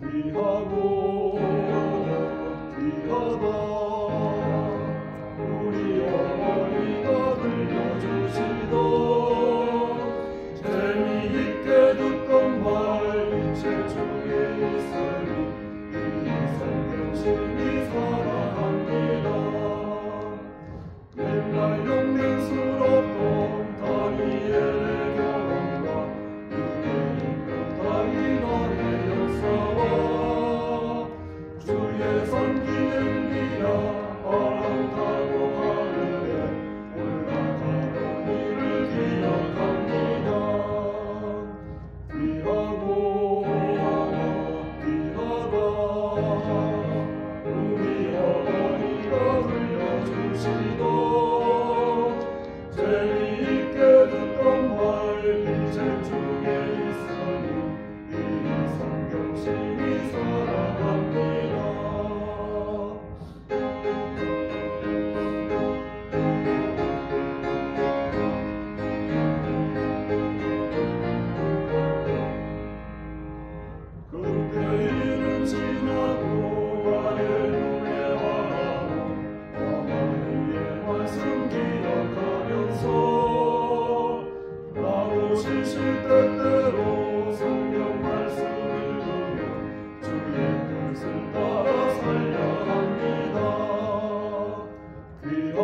We adoro, ti adoro. 기억하면서 나로 실실 때때로 성경 말씀을 보며 주의 뜻을 따라 살려 합니다. 귀하